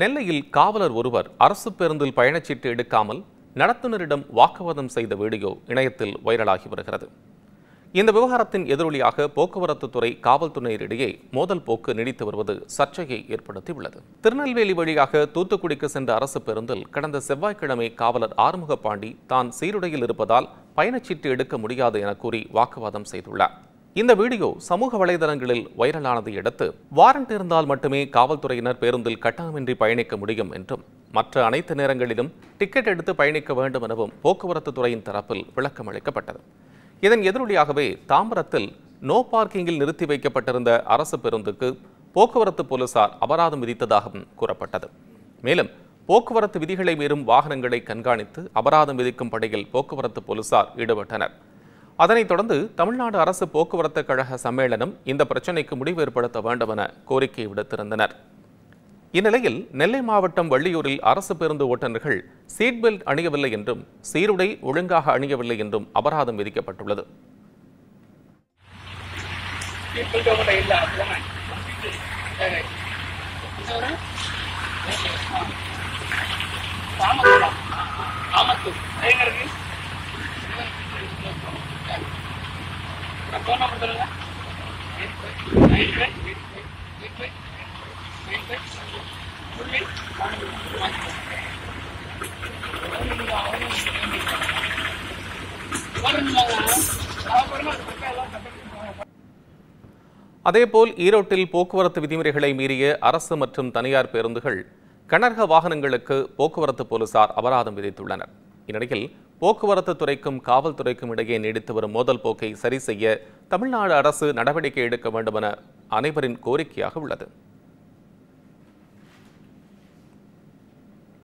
நெல்லையில் காவலர் ஒருவர் அரசு பேருந்தில் பயணச்சீட்டு எடுக்காமல் நடத்துனரிடம் வாக்குவாதம் செய்த வீடியோ இணையத்தில் வைரலாகி வருகிறது. இந்த விவகாரத்தின் எதிரொலியாக போக்குவரத்து துறை காவல்துறையினரிடையே மோதல் போக்கு நீடித்து வருவது சர்ச்சையை ஏற்படுத்தியுள்ளது. திருநெல்வேலி வழியாக தூத்துக்குடிக்கு சென்ற அரசு பேருந்தில் கடந்த செவ்வாய்க்கிழமை காவலர் ஆறுமுக பாண்டி தான் சீருடையில் இருப்பதால் பயணச்சீட்டு எடுக்க முடியாது என கூறி வாக்குவாதம் செய்துள்ளார். இந்த வீடியோ சமூக வலைதளங்களில் வைரலானதை அடுத்து வாரண்ட் இருந்தால் மட்டுமே காவல்துறையினர் பேருந்தில் கட்டணமின்றி பயணிக்க முடியும் என்றும் மற்ற அனைத்து நேரங்களிலும் டிக்கெட் எடுத்து பயணிக்க வேண்டும் எனவும் போக்குவரத்து துறையின் தரப்பில் விளக்கம் அளிக்கப்பட்டது. இதன் எதிரொலியாகவே தாம்பரத்தில் நோ பார்க்கிங்கில் நிறுத்தி வைக்கப்பட்டிருந்த அரசு பேருந்துக்கு போக்குவரத்து போலீசார் அபராதம் விதித்ததாகவும் கூறப்பட்டது. மேலும் போக்குவரத்து விதிகளை மீறும் வாகனங்களை கண்காணித்து அபராதம் விதிக்கும் பணியில் போக்குவரத்து போலீசார் ஈடுபட்டனர். அதனைத் தொடர்ந்து தமிழ்நாடு அரசு போக்குவரத்து கழக சம்மேளனம் இந்த பிரச்சினைக்கு முடிவு ஏற்படுத்த வேண்டும் என கோரிக்கை விடுத்திருந்தனர். இந்நிலையில் நெல்லை மாவட்டம் வள்ளியூரில் அரசு பேருந்து ஓட்டுநர்கள் சீட் பெல்ட் அணியவில்லை என்றும் சீருடை ஒழுங்காக அணியவில்லை என்றும் அபராதம் விதிக்கப்பட்டுள்ளது. அதேபோல் ஈரோட்டில் போக்குவரத்து விதிமுறைகளை மீறிய அரசு மற்றும் தனியார் பேருந்துகள் கனரக வாகனங்களுக்கு போக்குவரத்து போலீசார் அபராதம் விதித்துள்ளனர். இந்நிலையில் போக்குவரத்து துறைக்கும் காவல்துறைக்கும் இடையே நீடித்து வரும் மோதல் போக்கை சரி செய்ய தமிழ்நாடு அரசு நடவடிக்கை எடுக்க வேண்டுமென அனைவரின் கோரிக்கையாக உள்ளது.